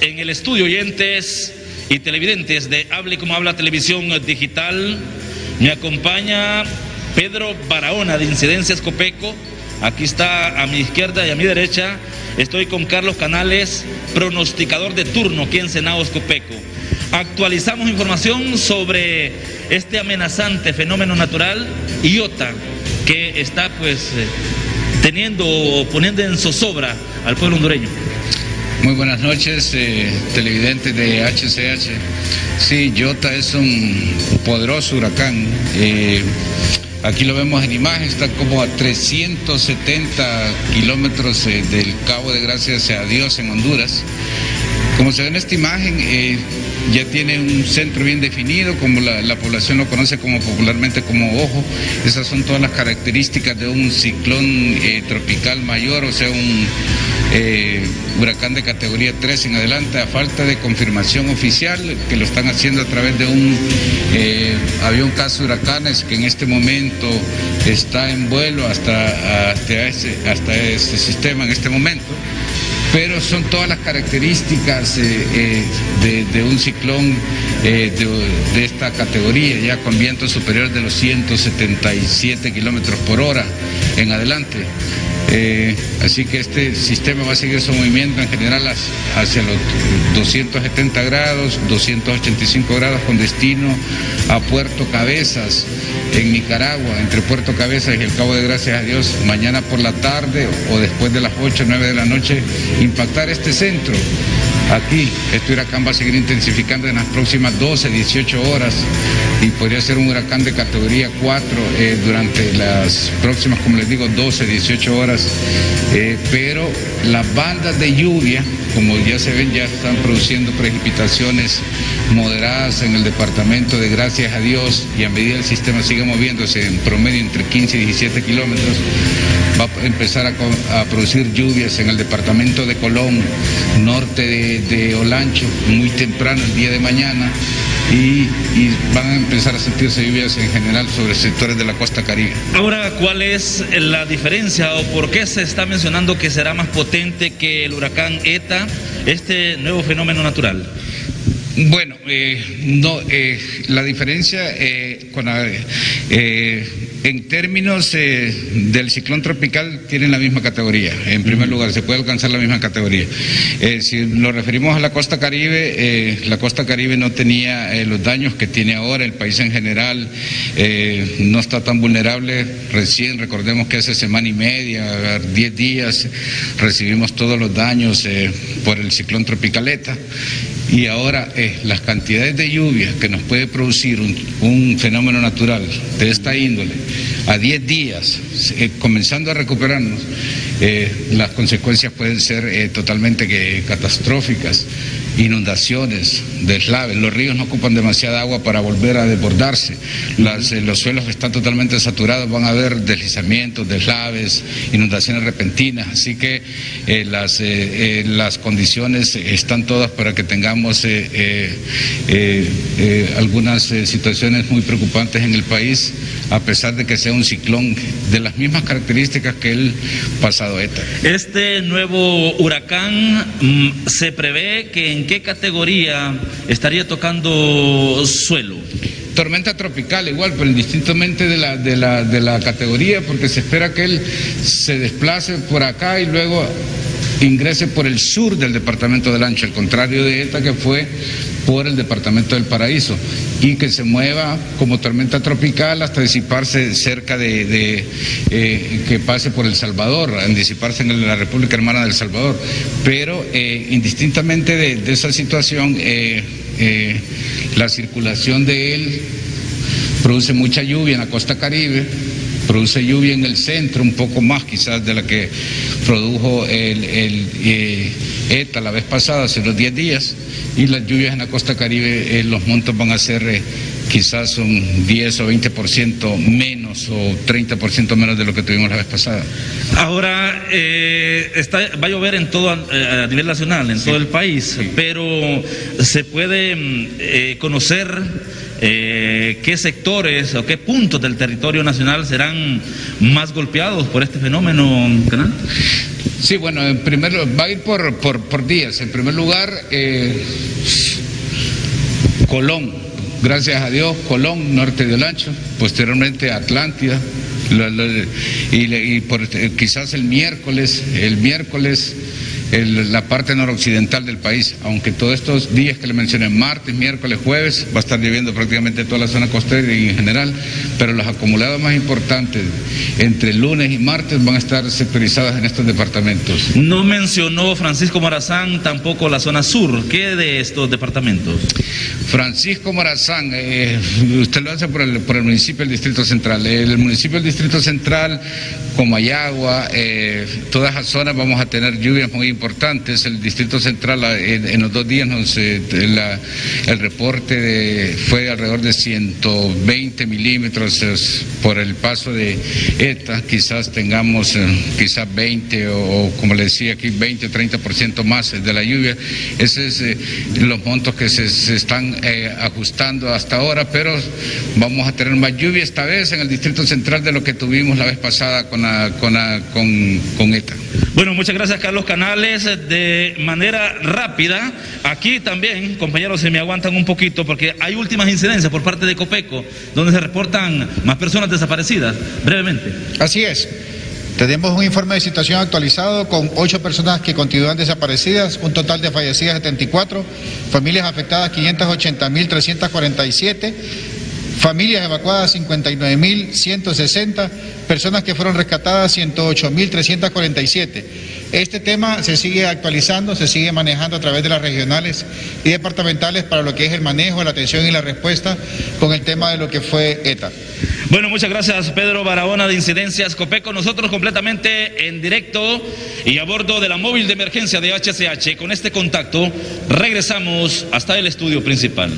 en el estudio, oyentes y televidentes de Hable como habla televisión digital. Me acompaña Pedro Barahona de Incidencias Copeco. Aquí está a mi izquierda y a mi derecha. Estoy con Carlos Canales, pronosticador de turno aquí en Senados Copeco. Actualizamos información sobre este amenazante fenómeno natural, Iota, que está pues eh, teniendo o poniendo en zozobra al pueblo hondureño. Muy buenas noches, eh, televidentes de HCH. Sí, Iota es un poderoso huracán. Eh, aquí lo vemos en imagen, está como a 370 kilómetros eh, del Cabo de Gracias a Dios en Honduras. Como se ve en esta imagen, eh, ya tiene un centro bien definido, como la, la, población lo conoce como popularmente como ojo. Esas son todas las características de un ciclón eh, tropical mayor, o sea, un eh, huracán de categoría 3 en adelante, a falta de confirmación oficial, que lo están haciendo a través de un avión caza huracanes que en este momento está en vuelo hasta, hasta, ese, hasta este sistema en este momento pero son todas las características eh, eh, de, un ciclón eh, de, de, esta categoría, ya con vientos superiores de los 177 kilómetros por hora en adelante. Eh, así que este sistema va a seguir su movimiento en general hacia los 270 grados, 285 grados con destino a Puerto Cabezas, en Nicaragua, entre Puerto Cabezas y el Cabo de Gracias a Dios, mañana por la tarde o después de las 8 o 9 de la noche, impactar este centro. Aquí, este huracán va a seguir intensificando en las próximas 12, 18 horas y podría ser un huracán de categoría 4 eh, durante las próximas, como les digo, 12, 18 horas. Eh, pero las bandas de lluvia, como ya se ven, ya están produciendo precipitaciones moderadas en el departamento de Gracias a Dios y a medida el sistema sigue moviéndose en promedio entre 15 y 17 kilómetros, va a empezar a, producir lluvias en el departamento de Colón, norte de Olancho, muy temprano el día de mañana. Y, y, van a empezar a sentirse lluvias en general sobre sectores de la costa caribe. Ahora, ¿cuál es la diferencia o por qué se está mencionando que será más potente que el huracán ETA, este nuevo fenómeno natural? Bueno, eh, no, eh, la diferencia eh, con la, en términos del ciclón tropical tienen la misma categoría. En primer lugar, se puede alcanzar la misma categoría. si nos referimos a la costa caribe, la costa caribe no tenía los daños que tiene ahora. El país en general no está tan vulnerable. Recién, recordemos que hace semana y media, 10 días, recibimos todos los daños por el ciclón tropicaleta. Y ahora eh, las cantidades de lluvia que nos puede producir un, un fenómeno natural de esta índole a 10 días, eh, comenzando a recuperarnos, eh, las consecuencias pueden ser eh, totalmente catastróficas. Inundaciones, deslaves, los ríos no ocupan demasiada agua para volver a desbordarse, Las, los suelos están totalmente saturados, van a haber deslizamientos, deslaves, inundaciones repentinas, así que las, las condiciones están todas para que tengamos algunas situaciones muy preocupantes en el país, a pesar de que sea un ciclón de las mismas características que el pasado ETA. Este nuevo huracán se prevé que en qué categoría estaría tocando suelo. Tormenta tropical igual, pero indistintamente de la, de, la, de la categoría, porque se espera que él se desplace por acá y luego ingrese por el sur del departamento del Ancho, al contrario de ETA que fue por el departamento del Paraíso y que se mueva como tormenta tropical hasta disiparse cerca de, eh, que pase por El Salvador, disiparse en la República Hermana del Salvador. Pero eh, indistintamente de, esa situación, eh, la circulación de él produce mucha lluvia en la costa caribe, produce lluvia en el centro, un poco más quizás de la que produjo el, ETA la vez pasada, hace unos 10 días, y las lluvias en la costa caribe, eh, los montos van a ser eh, quizás un 10 o 20% menos o 30% menos de lo que tuvimos la vez pasada. Ahora, eh, está, va a llover en todo, a nivel nacional, en sí. todo el país, sí. pero se puede eh, conocer eh, qué sectores o qué puntos del territorio nacional serán más golpeados por este fenómeno, canal. Sí, bueno, en primer va a ir por, días. En primer lugar, eh, Colón, gracias a Dios, Colón, norte de Olancho, posteriormente Atlántida, y, por, eh, quizás el miércoles, el miércoles la parte noroccidental del país, aunque todos estos días que le mencioné, martes, miércoles, jueves, va a estar lloviendo prácticamente toda la zona costera y en general, pero los acumulados más importantes entre lunes y martes van a estar sectorizadas en estos departamentos. No mencionó Francisco Morazán tampoco la zona sur. ¿Qué de estos departamentos? Francisco Morazán, eh, usted lo hace por el, por el municipio del Distrito Central. El municipio del Distrito Central, como Ayagua, eh, todas esas zonas vamos a tener lluvias muy importantes. El Distrito Central en, los dos días nos, eh, el reporte fue alrededor de 120 milímetros por el paso de ETA. Quizás tengamos eh, quizás 20 o, como le decía aquí 20 o 30% más de la lluvia. Esos son eh, los montos que se, están ajustando hasta ahora, pero vamos a tener más lluvia esta vez en el Distrito Central de lo que tuvimos la vez pasada con, con, con ETA. Bueno, muchas gracias Carlos Canales de manera rápida. Aquí también, compañeros, se me aguantan un poquito porque hay últimas incidencias por parte de Copeco donde se reportan más personas desaparecidas. Brevemente. Así es. Tenemos un informe de situación actualizado con ocho personas que continúan desaparecidas, un total de fallecidas 74, familias afectadas 580.347, familias evacuadas 59.160, personas que fueron rescatadas 108.347. Este tema se sigue actualizando, se sigue manejando a través de las regionales y departamentales para lo que es el manejo, la atención y la respuesta con el tema de lo que fue ETA. Bueno, muchas gracias Pedro Barahona de Incidencias Copeco. Nosotros completamente en directo y a bordo de la móvil de emergencia de HCH. Con este contacto regresamos hasta el estudio principal.